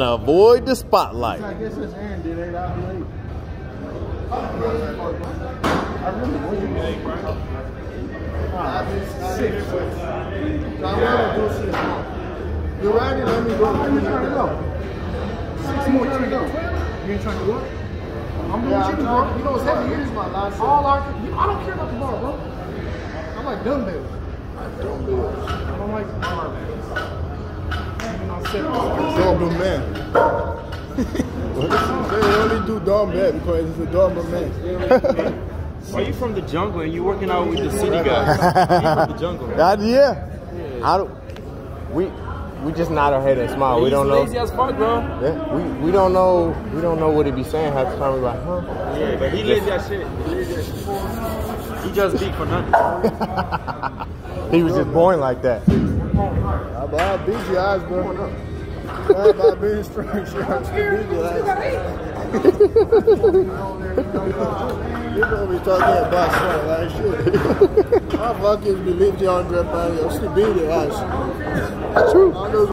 to avoid the spotlight. I guess it's Aaron did eight hours late. I remember when you Six. I want to do six more. You're ready? Let me go. Let me try to go. Six more to go. You ain't trying to go? I'm doing Yeah, chicken, I'm bro. You know what's heavy Here's is my last All our, I don't care about the bar, bro. I like dumbbells. Dumbbells. I don't like barbells. I'm sick. Double man. they only do man because it's a double man. Are you from the jungle and you working out with the city guys? from the jungle. Uh, yeah. I don't. We we just nod our head and smile. We don't know. lazy as fuck, bro. Yeah, we, we don't know we don't know what he be saying half the time. We're like, huh? Yeah, but he lazy as shit. He lazy as shit. He just big for nothing. He was just born like that. About beat eyes, bro? She has to eyes. You gonna be talking about strong like shit. My fuckers be lifting 100 pounds, you'll still your ass. True.